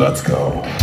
Let's go.